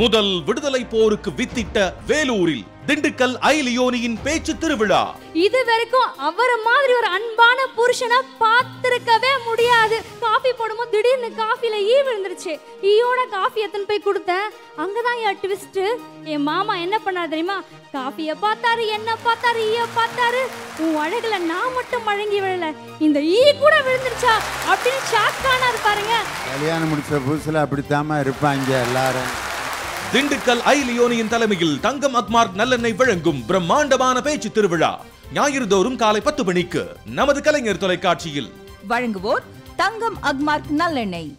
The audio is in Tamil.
முதல் விடுதலை போருக்கு வித்திட்ட வேலூரில் திண்டுக்கல் ஐலியோனியின் பேச்சு திருவிழா. இது வரைக்கும் அவரை மாதிரி ஒரு அன்பான புருஷனை பார்த்திருக்கவே முடியாது. காஃபி போடும்போது திடீர்னு காஃபில ஈ விழுந்துருச்சு. ஈயோட காஃபி எத்தனை போய் கொடுத்தேன்? அங்கதான் என் ட்விஸ்ட் என் மாமா என்ன பண்ணாரு தெரியுமா? காஃபிய பார்த்தாரு என்ன பார்த்தாரு ஈய பார்த்தாரு. உன் அழகுல நான் மட்டும் மழங்கி விழல. இந்த ஈ கூட விழுந்துருச்சா? அப்படின்னு ஷாக் ஆனாரு பாருங்க. கல்யாணம் முடிச்ச புதுசுல அப்படித்தாம்மா இருப்பாங்க எல்லாரும். திண்டுக்கல் ஐலியோனியின் தலைமையில் தங்கம் அக்மார்க் நல்லெண்ணெய் வழங்கும் பிரம்மாண்டமான பேச்சு திருவிழா. ஞாயிறு தோறும் காலை பத்து மணிக்கு நமது கலைஞர் தொலைக்காட்சியில். வழங்குவோர் தங்கம் அக்மார்க் நல்லெண்ணெய்.